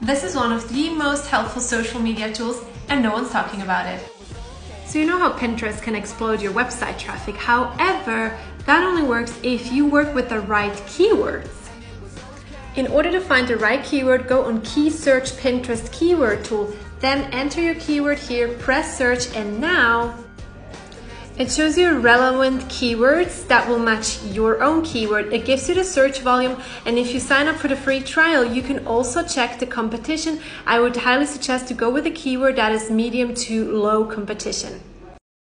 This is one of the most helpful social media tools and no one's talking about it. So you know how Pinterest can explode your website traffic. However, that only works if you work with the right keywords. In order to find the right keyword, go on Key Search Pinterest keyword tool, then enter your keyword here, press search, and now it shows you relevant keywords that will match your own keyword. It gives you the search volume, and if you sign up for the free trial, you can also check the competition. I would highly suggest to go with a keyword that is medium to low competition.